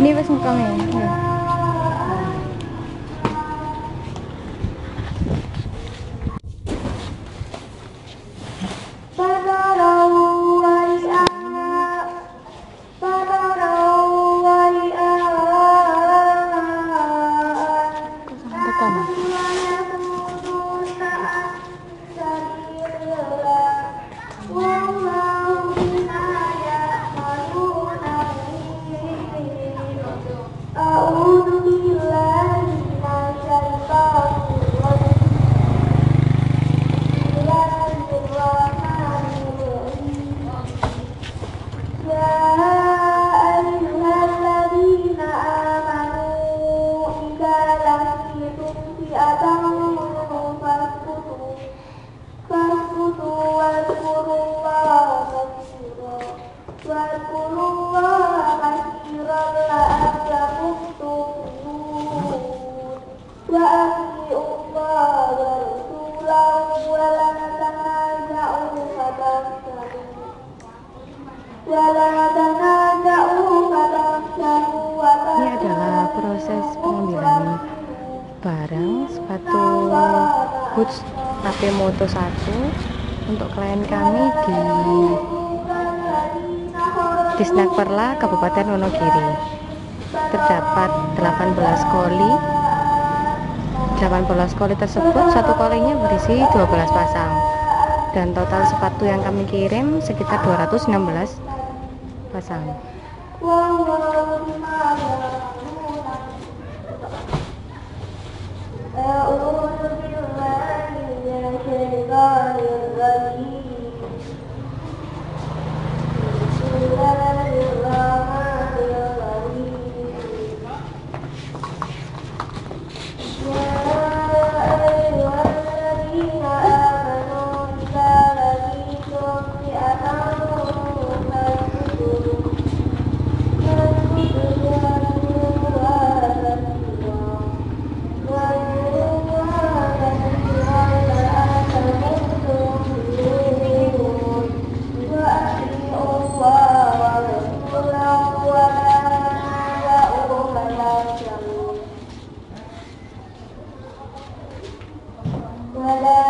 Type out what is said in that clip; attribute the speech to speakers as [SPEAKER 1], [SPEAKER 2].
[SPEAKER 1] Iniwas mo kami.
[SPEAKER 2] Ini adalah proses pengambilan barang sepatu boots HP Moto 1 untuk klien kami di Disnak Perla, Kabupaten Wonogiri. Terdapat 18 koli. 18 koli tersebut satu kolinya berisi 12 pasang. Dan total sepatu yang kami kirim sekitar 216
[SPEAKER 1] 我们来。Mala.